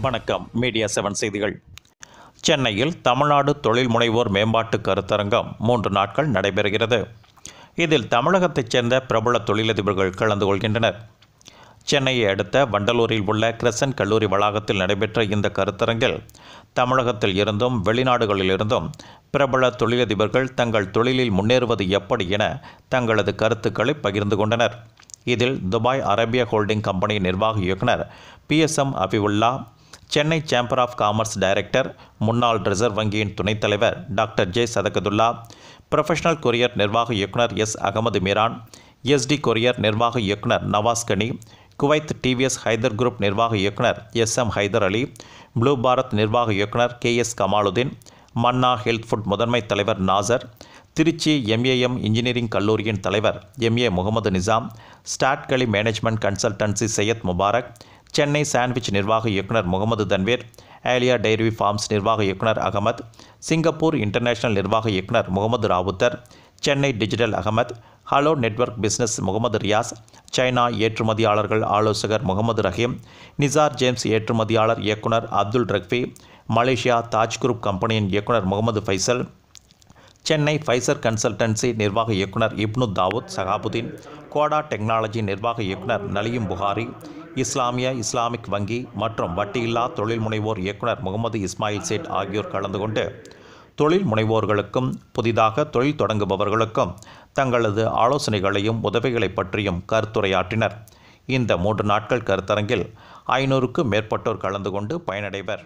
வணக்கம். Media seven செய்திகள். சென்னையில் தமிழ்நாடு தொழில் முனைவோர் மேம்பாட்டு கருத்தரங்கம் மூன்று நாட்கள் நடைபெறுகிறது. இதில் தமிழகத்தைச் சேர்ந்த பிரபல தொழிலதிபர்கள் கலந்து கொள்கின்றனர். சென்னையை அடுத்த வண்டலூரில் உள்ள கிரசன் கல்லூரி வளாகத்தில் நடைபெற்ற இந்த கருத்தரங்கில் தமிழகத்தில் இருந்தும் வெளிநாடுகளில் இருந்தும் பிரபல தொழிலதிபர்கள் தங்கள் தொழிலில் முன்னேறுவது எப்படி என தங்களது கருத்துக்களை பகிர்ந்து கொண்டனர். இதில் துபாய் அரேபியா ஹோல்டிங் கம்பெனி நிர்வாக இயக்குனர் PSM Abiullah Chennai chamber of commerce director முன்னாள் ரிசர்வ் வங்கியின் துணைத் தலைவர் doctor J. Sadakathullah professional courier நிர்வாக இயக்குனர் S. Ahmed Meeran ST courier நிர்வாக இயக்குனர் நவாஸ் கனி குவைத் டிவிஎஸ் ஹைதர் குரூப் நிர்வாக இயக்குனர் S. M. Haider Ali blue Bharat நிர்வாக இயக்குனர் K. S. Kamaluddin Manna health food முதன்மை தலைவர் நாசர் திருச்சி எம்ஏஎம் இன்ஜினியரிங் கல்லூரியின் தலைவர் MA Mohammed Nizam ஸ்டாட்களி management consultancy Syed Mubarak Chennai sandwich நிர்வாக இயக்குனர் முகமது தன்வீர் ஆலியா டைரி ஃபார்ம்ஸ் நிர்வாக இயக்குனர் அகமத் சிங்கப்பூர் இன்டர்நேஷனல் நிர்வாக இயக்குனர் Mohammed Rowther Chennai digital Ahmed hello network business Mohammed Riyaz China ஏற்றுமதியாளர்கள் ஆலோசகர் முகமது ரஹீம் நிசார் ஜேம்ஸ் ஏற்றுமதியாளர் இயக்குனர் Abdul rugby Malaysia Taj group கம்பெனியின் இயக்குனர் முகமது ஃபைசல் சென்னை ஃபைசர் கன்சல்டன்சி நிர்வாக இயக்குனர் இப்னு தாவூத் சகாபுதீன் கோடா டெக்னாலஜி நிர்வாக இயக்குனர் நலியும் புகாரி இஸ்லாமிய இஸ்லாமிக் வங்கி மற்றும் வட்டியில்லா தொழில் முனைவோர் இயக்குனர் முகமது இஸ்மாயில் சேட் ஆகியோர் கலந்து கொண்டு தொழில் முனைவோர்களுக்கும் புதிதாக தொழில் தொடங்குபவர்களுக்கும் தங்களது ஆலோசனைகளையும் உதவிகளை பற்றியும் கருத்துரையாற்றினர். இந்த மூன்று நாட்கள் கருத்தரங்கில் ஐநூறுக்கும் மேற்பட்டோர் கலந்து கொண்டு பயனடைவர்.